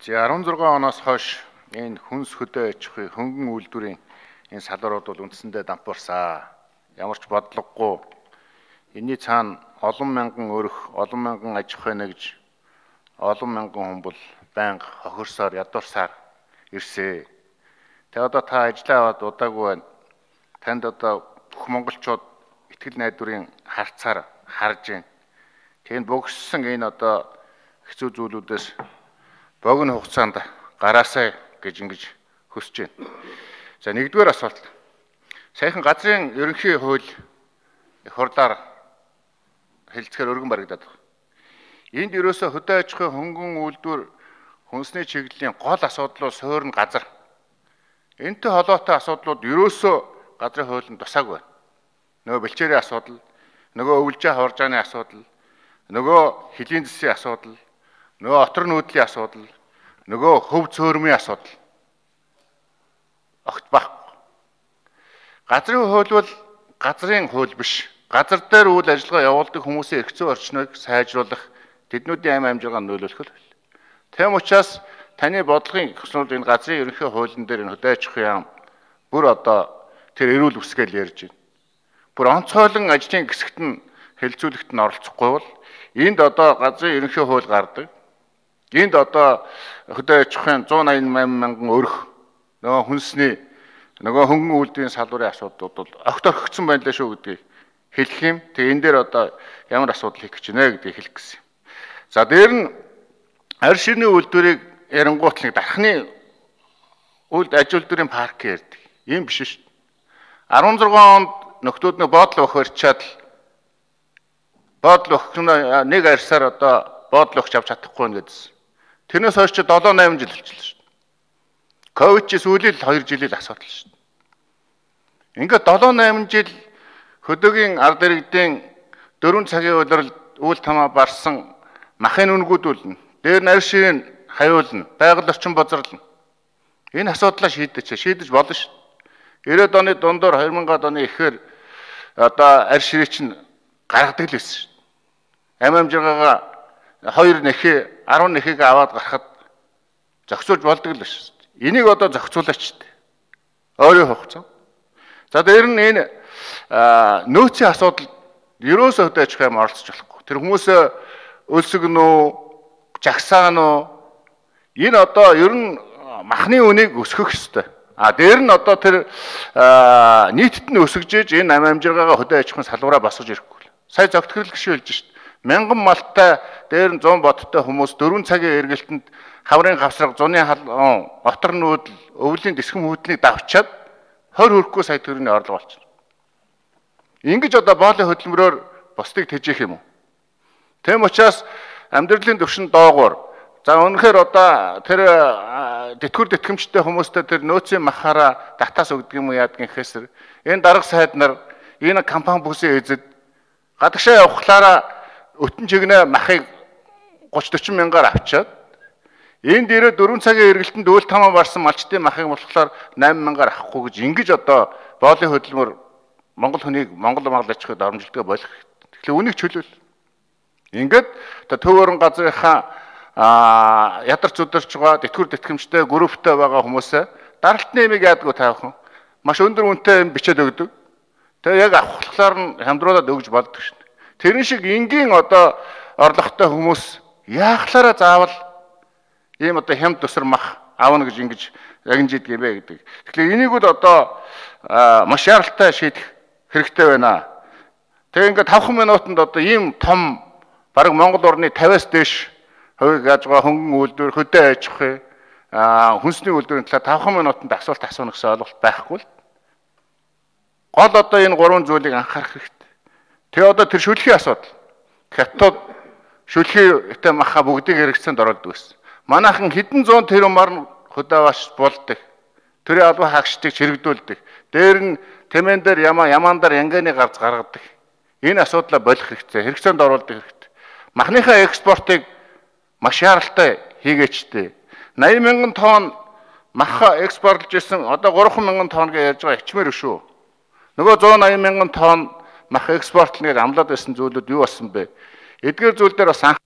За 16 оноос хойш энэ хүнс хөдөө аж ахуй хөнгөн үйлдвэрийн энэ салбарууд бол үндсэндээ дампуурсан. Ямар ч бодлогогүй энэний цаана олон мянган өрх, олон мянган аж ахуй нэгж олон мянган хүн бол байнга хохирсоор ядуурсаар ирсэ. Тэгээ одоо та ажиллаа аваад удаагүй байна. Танд одоо бүх монголчууд ихтгэл найдварын харцаар харж байна. Тэгээд богссон энэ одоо хэцүү зүйлүүдээс богино хугацаанд гараасай гэж ингэж хүсэж байна. За нэгдүгээр асуулт. Саяхан газрын ерөнхий хууль хурлаар хэлцгээр өргөн барагдаад байна. Энд ерөөсө хөдөө аж ахуй хөнгөн үйлдвэр хүнсний чиглэлийн гол асуудлууд суурн газар. Энтэй холбоотой асуудлууд ерөөсө газрын хуулинд тусаагүй байна. Нөгөө бэлчээрийн асуудал, нөгөө өвлжээ хаваржааны асуудал, нөгөө хөлийн засгийн асуудал, нөгөө отор нүүдлийн асуудал, нөгөө хөв цөөрмийн асуудал огт байхгүй. Газрын хууль бол газрын хууль биш. Газар дээр үйл ажиллагаа явуулдаг хүмүүсийн эрх зүйн орчныг сайжруулах, тэднүүдийн амь амжиргааг нөлөөлөх л. Тэм учраас таны бодлогын хөснүүд энэ газрын ерөнхий хуулийн дээр энэ хөдөө аж ахуйн яам бүр одоо тэр эрүүл үсгээл ярьж байна. Бүр онцгойлон ажлын хэсэгт нь хэлцүүлэгт нь оролцохгүй бол энд одоо газрын ерөнхий хууль гардаг. Энд одоо хөдөө аж ахуйн 188 мянган өрх нөгөө хүнсний нөгөө хөнгөн үйлдвэрийн салбарын асуудлууд бол огт орхигдсон байна лээ шүү гэдгийг хэлэх юм. Тэгээ энэ дээр одоо ямар асуудал хийх гэж байна гэдгийг хэлэх гэсэн. За дээр нь арь ширний үйлдвэрийг ярангуут нэг дархны үйлд аж үйлдвэрийн парк ярьдаг. Ийм биш шүү. 16 онд нөхдүүд нэг боодлоо өхөрчаад л боодлоо өгөх нэг арьсаар одоо боодлоо өгч авч чадахгүй нэ гэдсэн. Тэрнээс хойш ч 7 8 жил болчихлоо шүү. Ковид ч сүүлийн 2 жилийн асуудал шүү. Ингээд 7 8 жил хөдөөгийн ард иргэдийн 4 цагийн улирал үйл тамаа барсан махын үнгүүдүүлнэ. Дээр ширээ хавиулна, байгаль орчин бозрлно. Энэ асуудлаа шийдэж шийдэж болно шүү. 90-ад оны дундуур 2000-ад оны эхээр одоо арь ширээ чинь гаргадаг л байсан шүү. Ам амжиргаагаа хоёр нэхээ 10 нэхийг аваад гарахад зохицуулж болдог л шүү дээ. Энийг одоо зохицуулаач дээ. Өөрийн хугацаа. За дээр нь энэ нөөцийн асуудал ерөөсөө хөдөө аж ахуйн оролцож болохгүй. Тэр хүмүүс өлсгөн үү, жагсаан уу энэ одоо ер нь махны үнийг өсгөх ёстой. А дээр нь одоо тэр нийтэд нь өсгөж энэ ам амжиргаагаа хөдөө аж ахуйн салбараа босгож ирэхгүй. Сая зөгтгөрөл гişүүлж шít мянган малтай дээр нь 100 бодтой хүмүүс 4 цагийн эргэлтэнд хаврын гавсраг зуны отор нүүдэл өвлийн дэсхэм хүйтлийг давчаад 20 хүрэхгүй сая төгрөгийн орлого болчихно. Ингэж одоо боолын хөдөлмөрөөр бусдыг тэжээх юм уу? Тэм учраас амьдралын төвшин доогуур за үнэхээр одоо тэр тэтгэр тэтгэмжтэй хүмүүстэй тэр нөөцийн махаараа татаас өгдөг юм уу яадаг гэхээс энэ дарга сайд нар энэ компани бүсийн эзэд гадагшаа явхлаараа өтөн чигнэ махыг 30 40 мянгаар авчаад энд ирээ 4 цагийн эргэлтэнд үйл тамаа барсан малчтын махыг болохоор 8 мянгаар авахгүй гэж ингэж одоо боолын хөдөлмөр Монгол хүнийг Монгол Монгол аж ахуйд оромжилтгаа болох. Тэгэхээр үнийг чөлөөл. Ингээд одоо төв орон газрынхаа а ядарч ударч байгаа тэтгэр тэтгэмжтэй групптэй байгаа хүмүүсээ даралтны эмийг яадгүй таавхан маш өндөр үнэтэй бичээд өгдөг. Тэгээ яг авахлахаар нь хямдруулаад өгж болдог шин. Тэрэн шиг энгийн одоо орлоготой хүмүүс яахлаараа заавал ийм одоо хямд төсөр мах аавна гэж ингэж ягнжид гэмэ гэдэг. Тэгэхээр энийг бол одоо маш яралтай шийдэх хэрэгтэй байна. Тэгээ ингээд 5 минутанд одоо ийм том бараг Монгол орны 50-аас дээш хувийг яаж байгаа хөнгөн үйлдвэр хөдөө аж ахуй хүнсний үйлдвэрийн талаар 5 минутанд асуулт асуух гэсэн ойлголт байхгүй л. Гол одоо энэ гурван зүйлийг анхаарах хэрэгтэй. Тэгээ одоо тэр шүлхийн асуудал. Хятад шүлхийтэй маха бүгдийг хэрэгцээнд оруулдаг байсан. Манайхан хэдэн зуун тэрмар хөдөөш болдог. Тэрийн албан хаагчдыг чирэгдүүлдэг. Дээр нь тэмэн дээр ямаа ямаан дээр янганы гарц гаргадаг. Энэ асуудлаа болох хэрэгтэй. Хэрэгцээнд оруулдаг хэрэгтэй. Махныхаа экспортыг маш яралтай хийгээчтэй. 80 мянган тонн маха экспортлж исэн одоо 3 мянган тонн гэж ярьж байгаа хичмээр шүү. Нөгөө 180 мянган тонн мах экспортлныг амлаад байсан зүйлүүд юу болсон бэ? Эдгээр зүйл дээр бас анх